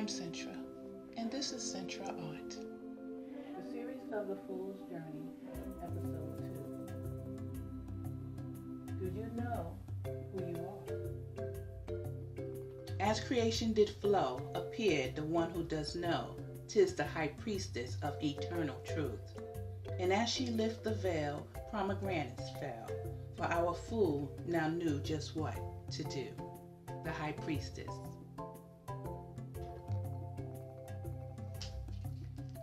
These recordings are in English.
I'm Sintra, and this is Sintra Art. The series of The Fool's Journey, Episode 2. Do you know who you are? As creation did flow, appeared the one who does know, tis the high priestess of eternal truth. And as she lift the veil, pomegranates fell, for our fool now knew just what to do. The high priestess.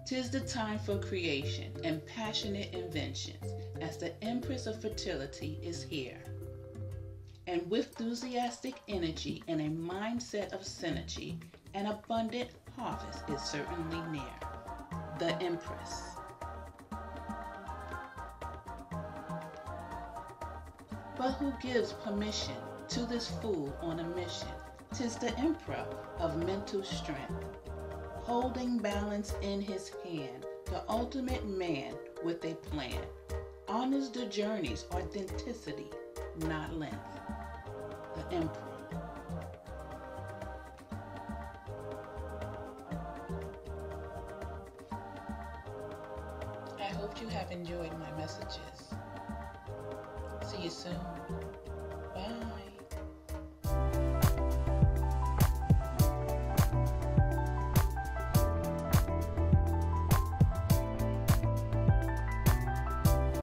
Tis the time for creation and passionate inventions, as the Empress of Fertility is here. And with enthusiastic energy and a mindset of synergy, an abundant harvest is certainly near. The Empress. But who gives permission to this fool on a mission? Tis the Emperor of mental strength holding balance in his hand, the ultimate man with a plan. Honors the journey's authenticity, not length. The Emperor. I hope you have enjoyed my messages. See you soon.